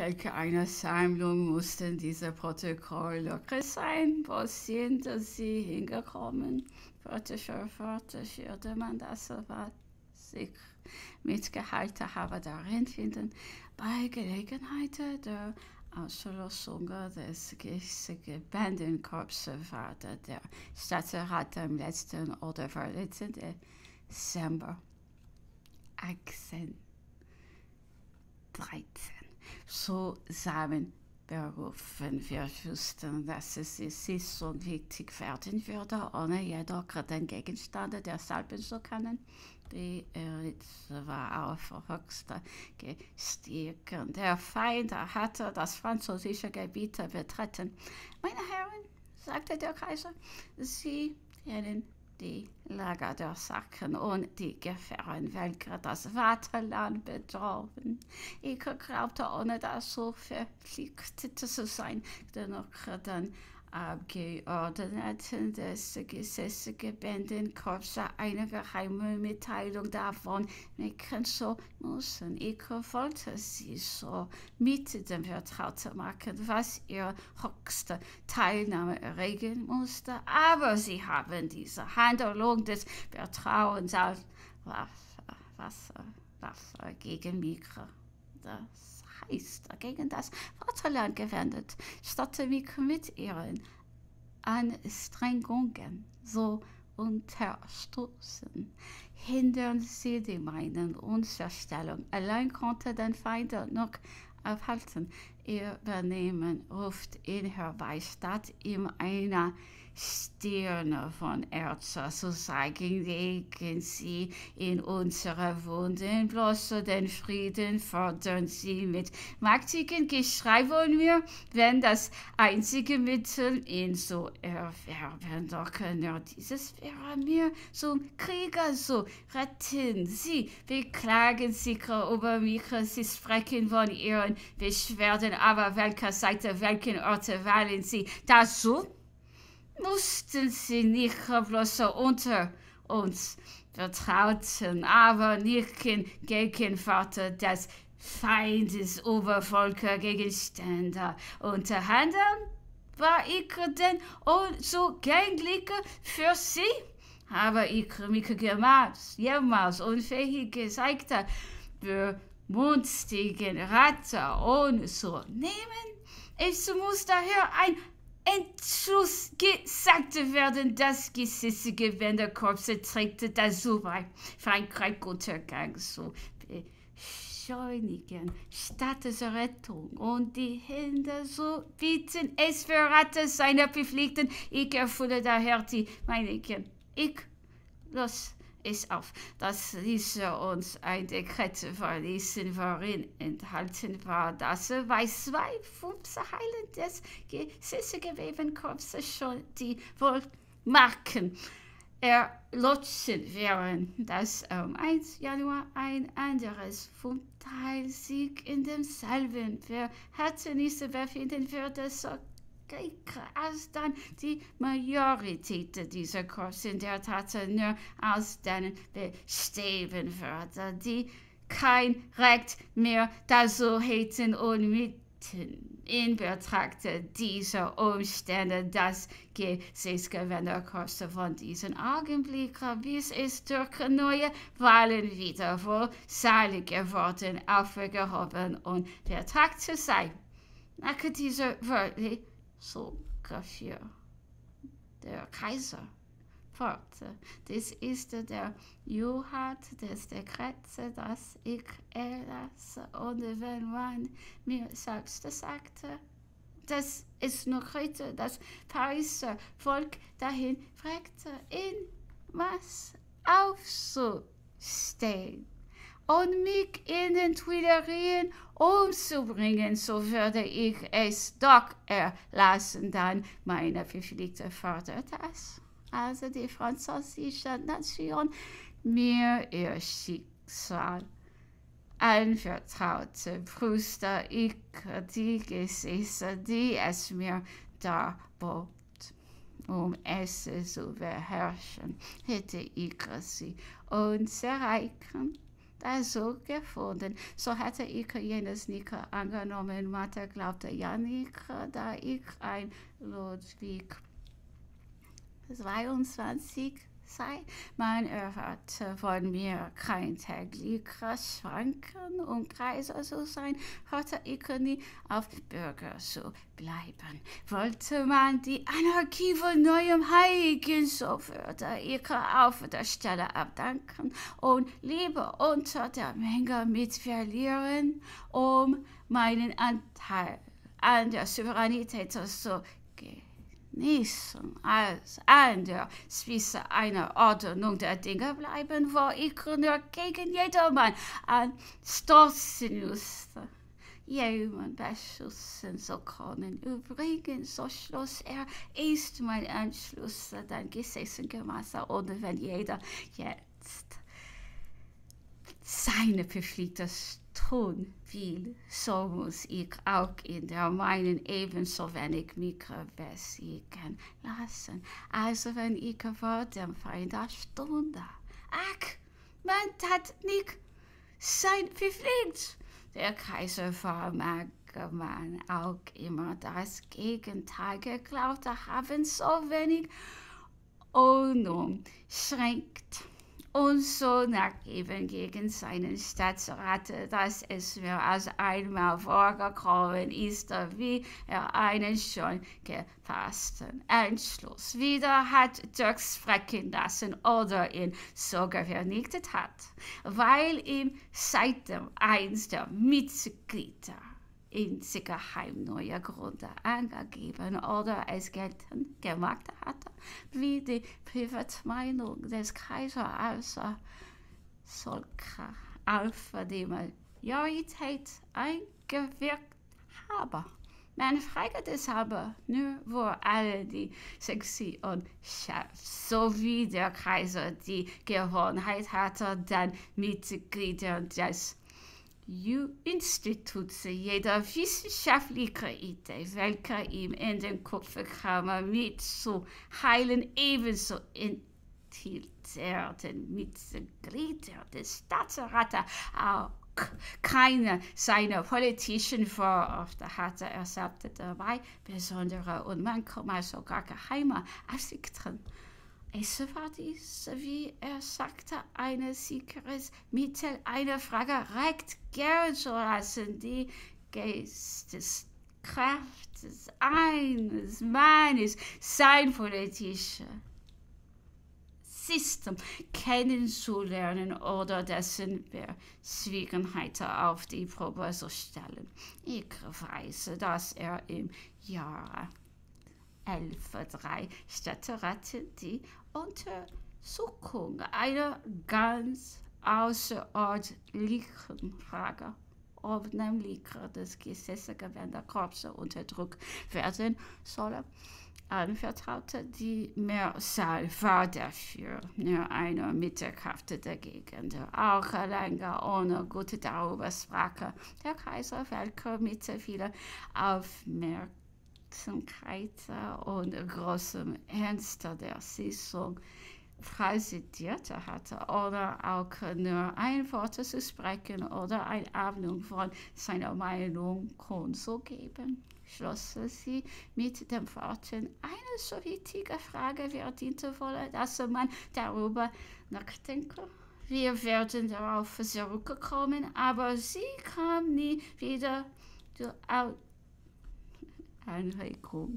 welche eine Sammlung mussten diese Protokolle sein? Wo sind sie hingekommen? Wörter für Wörter würde man das, was ich mitgehalten habe, darin finden. Bei Gelegenheit der Ausschlussung des Bandenkorps war der Stadtrat am letzten oder vorletzten Dezember 1813 zusammenberufen. Wir wussten, dass es sich so wichtig werden würde, ohne jedoch den Gegenstand deshalb zu kennen. Die Elite war auf höchster gestiegen. Der Feind hatte das französische Gebiet betreten. Meine Herren, sagte der Kaiser, Sie kennen die Lager der Sachen und die Gefahren, welche das Vaterland bedrohen. Ich glaubte, ohne so verpflichtet zu sein, dennoch dann Abgeordneten des Gesetzgebenden-Korps eine geheime Mitteilung davon. Machen so müssen. Ich wollte sie so. Mit dem Vertrauten machen, was ihr höchste Teilnahme erregen musste, aber sie haben diese Handlung des Vertrauens als Wasser, Wasser, Wasser gegen mich das ist gegen das Vaterland gewendet, statt mich mit ihren Anstrengungen so unterstützen. Hindern Sie die meinen Unverstellung. Allein konnte den Feind noch aufhalten. Ihr Benehmen ruft ihn herbei, statt ihm einer Stirne von Erzer. Zu zeigen, legen sie in unsere Wunden, bloß den Frieden fordern sie mit. Mächtigen Geschrei von mir, wenn das einzige Mittel, ihn zu erwerben, doch nur dieses wäre mir zum Krieger so retten. Sie, beklagen sich über mich, sie sprechen von ihren Beschwerden, aber welcher Seite, welchen Orte wählen sie, das so? Mussten sie nicht bloß unter uns vertrauten, aber nicht gegen Vater des Feindes Obervolker Gegenstände unterhandeln? War ich denn unzugänglich für sie? Aber ich mich jemals, jemals unfähig gezeigt, für munstigen Ratter ohne zu nehmen? Es muss daher ein Entschluss gesagt werden, das gesissige Wenderkorps trägt das so bei Frankreich Untergang zu beschleunigen, statt der Rettung und die Hände so bieten, es verrate seine Bepflichten. Ich erfülle daher die meinigen. Ich los es auf, dass diese uns ein Dekret verließen, worin enthalten war, dass bei zwei Heilen des Gesetzgewebenkorps schon die Wohlmarken erloschen wären, dass am 1. Januar ein anderes Fundteil sich in demselben Verhältnis befinden würde, so als dann die Majorität dieser in der Tat nur aus denen bestehen würde, die kein Recht mehr dazu hätten und mitten in Betracht dieser Umstände das Gesetzgewenderkurs von diesem Augenblick, bis es durch neue Wahlen wieder wohl seilig geworden, aufgehoben und Betracht zu sein. Nach dieser Wörtlich so Graffier. Der Kaiser fort. Das ist der Juhat des Dekrets, das ich erlasse. Und wenn man mir selbst sagte, dass es noch heute das Pariser Volk dahin fragte, in was aufzustehen und mich in den Tuilerien umzubringen, so würde ich es doch erlassen, dann meine verpflichtete fordert das. Also die französische Nation mir ihr Schicksal anvertraute, Brüste ich die Gesetze, die es mir darbot. Um es zu beherrschen, hätte ich sie uns erreichen da so gefunden. So hatte ich jenes nicht angenommen. Mathe glaubte ja nicht, da ich ein Ludwig 22 sei. Man erwarte von mir kein täglicher Schwanken und Kaiser zu sein, hatte ich nie auf Bürger zu bleiben. Wollte man die Anarchie von neuem heigen, so würde ich auf der Stelle abdanken und lieber unter der Menge mit verlieren, um meinen Anteil an der Souveränität zu gehen genießen als an der Spitze einer Ordnung der Dinge bleiben, wo ich nur gegen jedermann an stoßen musste. Jemand beschussen zu können. Übrigens, so schloss er, ist mein Entschluss dann gesessen gemassen, oder wenn jeder jetzt seine Verpflichtung tun will, so muss ich auch in der meinen ebenso wenig mich besiegen lassen, als wenn ich vor dem Feind stunde. Ach, man tat nicht sein Verpflicht. Der Kaiser vermag man auch immer das Gegenteil geglaubt haben, so wenig unumschränkt und so nachgeben gegen seinen Staatsrat, dass es mir als einmal vorgekommen ist, wie er einen schon gefassten Entschluss wieder hat durchsprechen lassen oder ihn sogar vernichtet hat, weil ihm seitdem eins der Mitglieder insgeheim neue Gründe angegeben oder es geltend gemacht hatte, wie die Privatmeinung des Kaisers als solcher auf die Majorität eingewirkt habe. Man fragt deshalb nur, wo alle die Sektion Chefs sowie der Kaiser die Gewohnheit hatte, dann Mitglieder des Institute jeder wissenschaftliche Idee, welche ihm in den Kopf kam, mit zu heilen, ebenso den Mitglieder des Staatsrates auch keine seiner politischen Vorurteile hatte. Er sagte dabei besondere und manchmal sogar geheime Absichten. Es war dies, wie er sagte, ein sicheres Mittel, eine Frage recht gern zu lassen, die Geisteskraft eines Mannes, sein politisches System kennenzulernen oder dessen Verschwiegenheit auf die Probe zu stellen. Ich weiß, dass er im Jahre 11.3 Stadträte die Untersuchung einer ganz außerordentlichen Frage, ob nämlich das Gesetzesgewendekorps unter Druck werden solle, anvertraute. Die Mehrzahl war dafür nur eine Mittelkraft dagegen, auch länger ohne gute darüber sprach. Der Kaiser, welcher mit vieler Aufmerksamkeit Aufmerksamkeit und großem Ernst der Sitzung präsidiert hatte oder auch nur ein Wort zu sprechen oder eine Ahnung von seiner Meinung kundzugeben, schloss sie mit dem Worten, eine so wichtige Frage verdiente wolle, dass man darüber nachdenke. Wir werden darauf zurückkommen, aber sie kam nie wieder 太难搞。